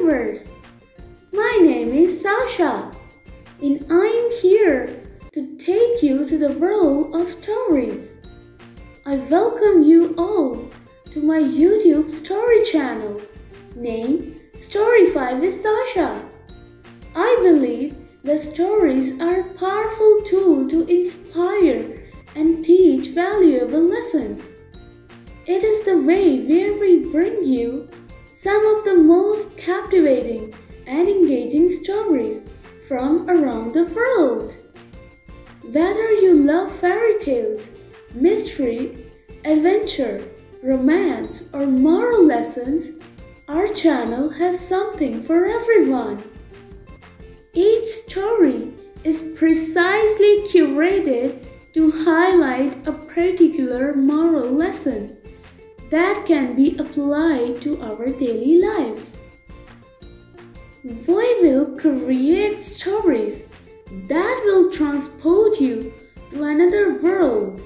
Universe. My name is Sasha, and I am here to take you to the world of stories. I welcome you all to my YouTube story channel named Storify with Sasha. I believe the stories are a powerful tool to inspire and teach valuable lessons. It is the way where we bring you some of the most captivating and engaging stories from around the world. Whether you love fairy tales, mystery, adventure, romance, or moral lessons, our channel has something for everyone. Each story is precisely curated to highlight a particular moral lesson that can be applied to our daily lives. We will create stories that will transport you to another world,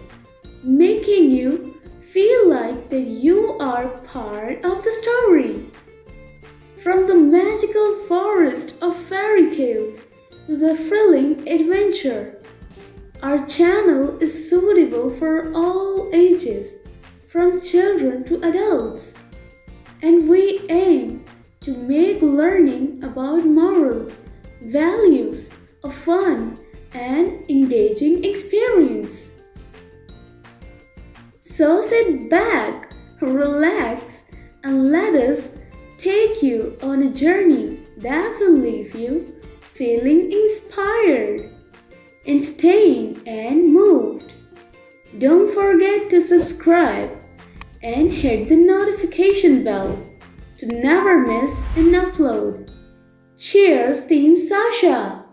making you feel like that you are part of the story. From the magical forest of fairy tales to the thrilling adventure, our channel is suitable for all ages, from children to adults. And we aim to make learning about morals, values, a fun and engaging experience. So sit back, relax, and let us take you on a journey that will leave you feeling inspired, entertained, and moved. Don't forget to subscribe and hit the notification bell to never miss an upload. Cheers, Team Sasha!